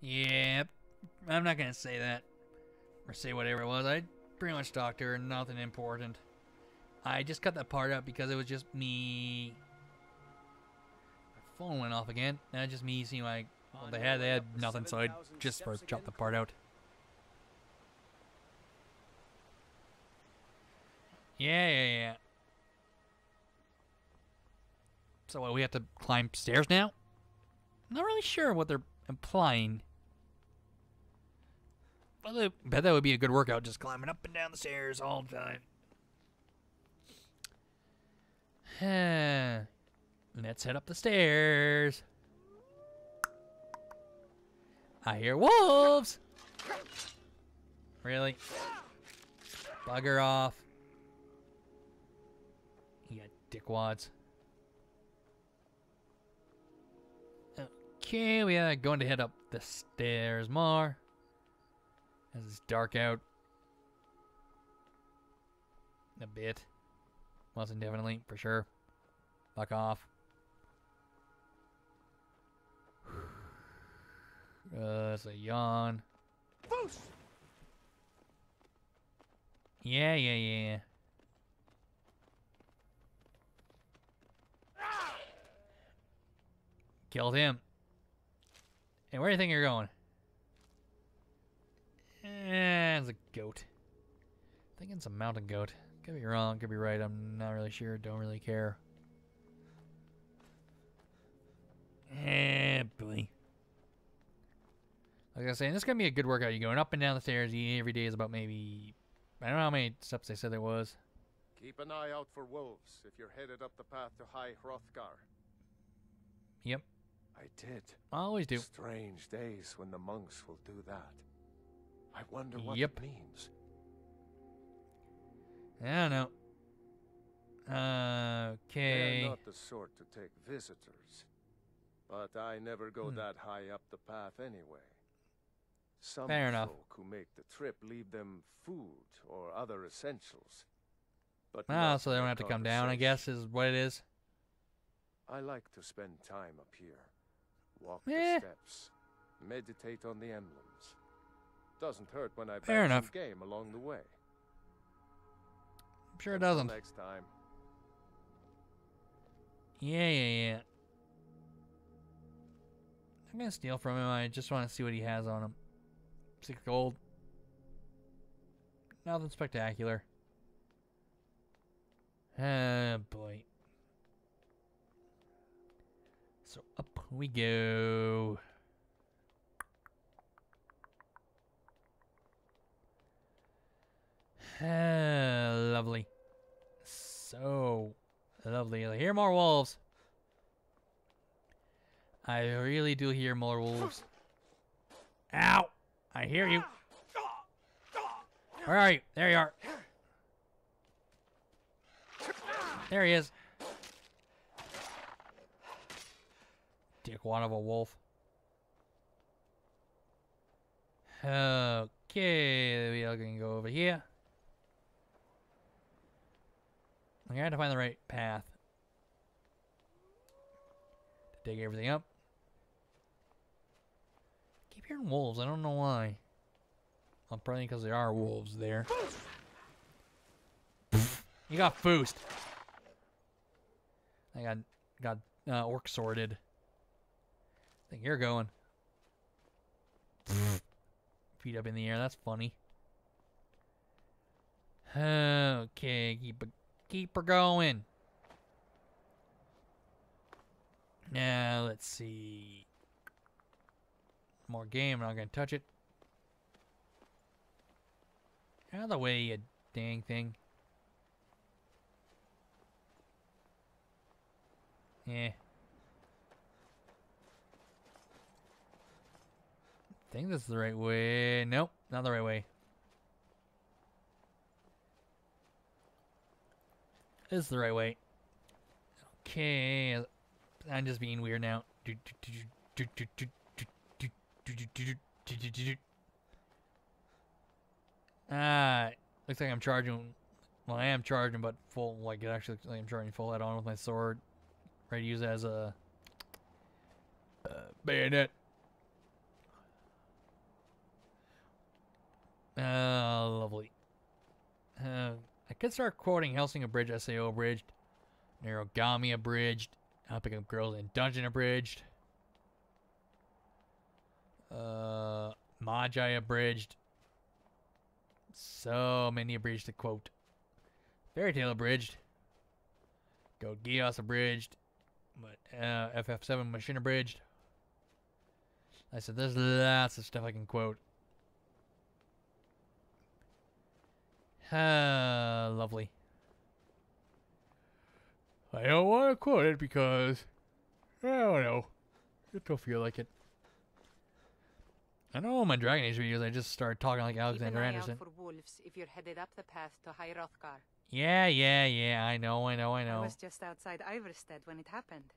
Yeah, I'm not gonna say that. Or say whatever it was. I pretty much talked to her, nothing important. I just cut that part out because it was just me. My phone went off again. Now just me seeing like well, they had they had nothing, so I just chopped the part out. Yeah, yeah, yeah. So what, we have to climb stairs now? Not really sure what they're implying. I bet that would be a good workout, just climbing up and down the stairs all the time. Let's head up the stairs. I hear wolves! Really? Bugger off. Got dickwads. Okay, we are going to head up the stairs more. As it's dark out. A bit. Wasn't definitely, for sure. Fuck off. Uh, that's a yawn. Boost! Yeah, yeah, yeah. Killed him. Hey, where do you think you're going? Eh, it's a goat. I think it's a mountain goat. Could be wrong, could be right. I'm not really sure. Don't really care. Eh, boy. Like I was saying, this is going to be a good workout. You're going up and down the stairs every day is about maybe... I don't know how many steps they said there was. Keep an eye out for wolves if you're headed up the path to High Hrothgar. Yep. I did. I always do. Strange days when the monks will do that. I wonder what yep. it means. I don't know. Uh, okay. They're not the sort to take visitors. But I never go hmm. that high up the path anyway. Some Fair enough. folk who make the trip leave them food or other essentials. But oh, so they don't have to come down, I guess, is what it is. I like to spend time up here. Walk eh. the steps. Meditate on the emblems. Doesn't hurt when I Fair enough. game along the way. I'm sure it doesn't. Next time. Yeah, yeah, yeah. I'm gonna steal from him. I just want to see what he has on him. Six gold. Nothing spectacular. Ah, boy. So up we go. Ah, lovely. So lovely. I hear more wolves. I really do hear more wolves. Ow! I hear you. Where are you? There you are. There he is. Dick one of a wolf. Okay, we are to go over here. I got to find the right path to dig everything up Keep hearing wolves. I don't know why. Well, probably because there are wolves there. you got foosed. I got got uh, orc sorted. I think you're going. Feet up in the air. That's funny. Okay, keep keep her going. Now let's see. More game, I'm not gonna touch it. Out of the way, you dang thing. Yeah. I think this is the right way. Nope, not the right way. This is the right way. Okay. I'm just being weird now. Ah, looks like I'm charging. Well, I am charging, but full. Like it actually looks like I'm charging full head on with my sword. Ready to use it as a uh, bayonet. Uh, lovely. Could start quoting Hellsing Abridged, SAO Abridged, Noragami Abridged, pick up Girls in Dungeon Abridged, uh, Magi Abridged. So many abridged to quote. Fairy Tail Abridged. Code Geass Abridged. But uh, FF7 Machinabridged. I said there's lots of stuff I can quote. Ah, lovely. I don't want to quote it because I don't know. Just don't feel like it. I know my Dragon Age videos. I just started talking like Alexander Keep an eye Anderson. out for wolves if you're headed up the path to High Hrothgar. Yeah, yeah, yeah. I know, I know, I know. I was just outside Ivarstead when it happened.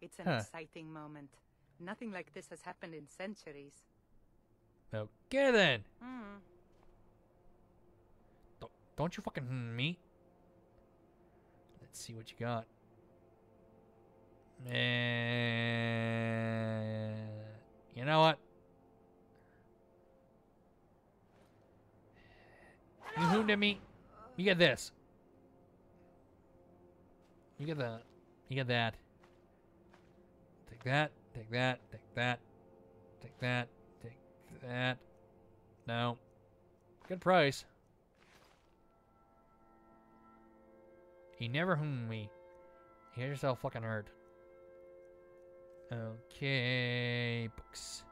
It's an Huh. exciting moment. Nothing like this has happened in centuries. Okay then. Hmm. Don't you fucking hmm me. Let's see what you got. You know what? You hooned at me. You get this. You get that. You get that. Take that. Take that. Take that. Take that. Take that. No. Good price. Never hoon me. Get yourself fucking hurt. Okay, books.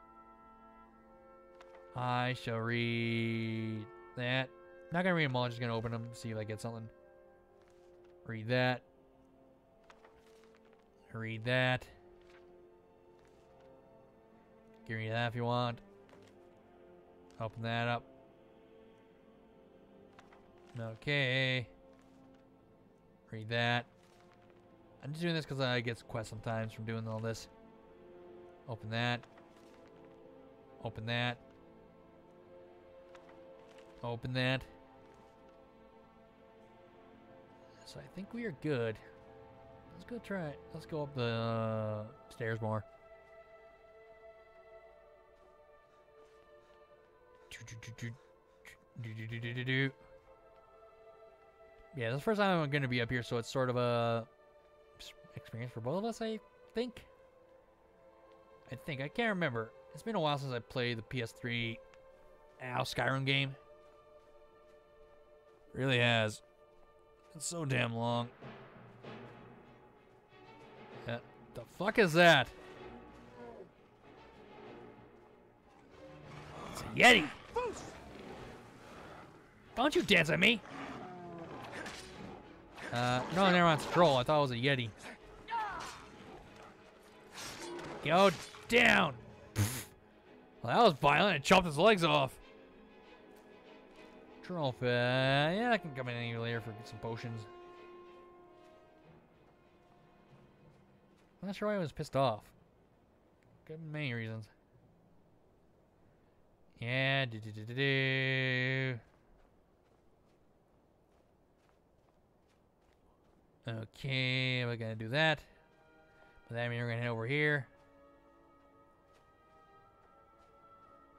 I shall read that. Not gonna read them all, I'm just gonna open them, see if I get something. Read that. Read that. Give me that if you want. Open that up. Okay. Read that. I'm just doing this because I get quests sometimes from doing all this. Open that. Open that. Open that. So I think we are good. Let's go try it. Let's go up the uh, stairs more. Yeah, this is the first time I'm going to be up here, so it's sort of a experience for both of us, I think. I think. I can't remember. It's been a while since I played the PS3 ow, Skyrim game. Really has. It's so damn long. Yeah, the fuck is that? It's a Yeti. Don't you dance at me. Uh, no, never mind. Troll. I thought it was a Yeti. Go down. well, that was violent. It chopped his legs off. Troll fit. Yeah, I can come in any later for some potions. I'm not sure why I was pissed off. Good many reasons. Yeah, do do do do do. Okay, we're gonna do that. But that means we're gonna head over here.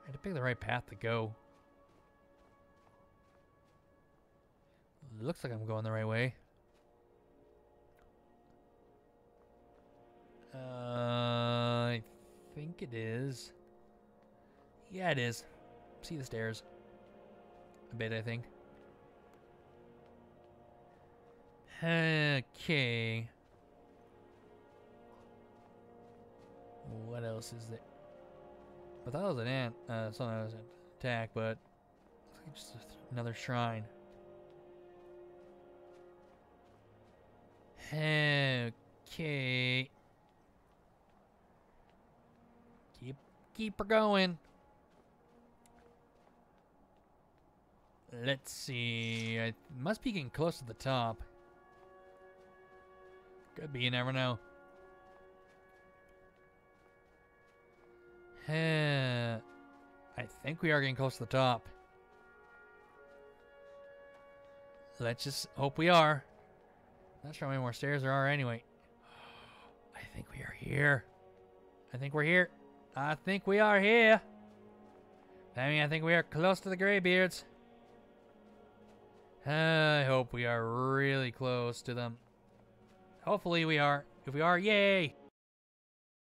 I had to pick the right path to go. Looks like I'm going the right way. Uh, I think it is. Yeah, it is. See the stairs. A bit, I think. Okay. What else is there? I thought it was an ant, uh, something that was an attack, but just another shrine. Okay. Keep keep her going. Let's see. I must be getting close to the top. Could be, you never know. I think we are getting close to the top. Let's just hope we are. Not sure how many more stairs there are anyway. I think we are here. I think we're here. I think we are here. I mean, I think we are close to the Greybeards. I hope we are really close to them. Hopefully we are. If we are, yay!